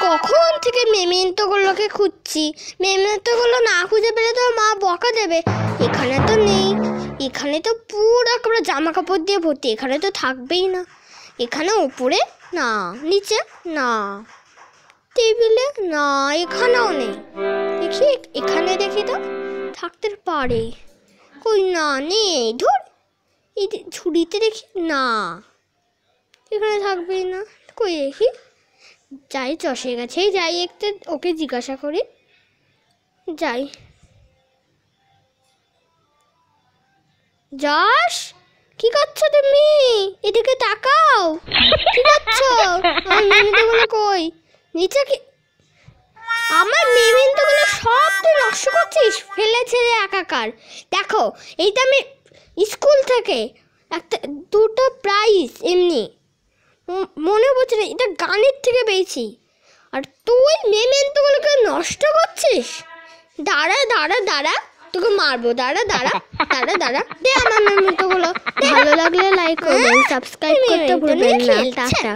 কখন থেকে মেমেন্টোগুলোকে খুঁজছি? মেমেন্টোগুলো না খুঁজে পেলে তো মা বকা দেবে। এখানে তো নেই। এখানে তো পুরো একেবারে জামা কাপড় দিয়ে ভর্তি। এখানে তো থাকবেই না। এখানে উপরে? না। নিচে? না। টেবিলে? না। এখানেও নেই। দেখি, এখানে দেখি তো। থাকতে পারে। কই না, নেই। ধর! এই ঝুড়িতে দেখি? না। এখানে থাকবেই না। কই দেখি? যাই, চষে গেছে। যাই, একটু ওকে জিজ্ঞাসা করি। যাই। যশ কি করছ তুমি? এদিকে তাকাও। কি করছ? আমার কই? নিচে কি আমার মেমিন্তগুলো সব তুই নষ্ট করছিস? ফেলে ছেড়ে একাকার। দেখো, এইটা আমি স্কুল থেকে একটা দুটো প্রাইজ এমনি মনে পড়ছে না এটা গানের থেকে পেয়েছি। আর তুই মেমেন্তগুলোকে নষ্ট করছিস? দাঁড়া দাঁড়া দাঁড়া তোকে মারবো দাঁড়া দাঁড়া দাঁড়া দাঁড়া। দে আমার মেমেন্তগুলো ভালো লাগলে লাইক করবেন সাবস্ক্রাইব করতে ভুলবেন না। টাটা।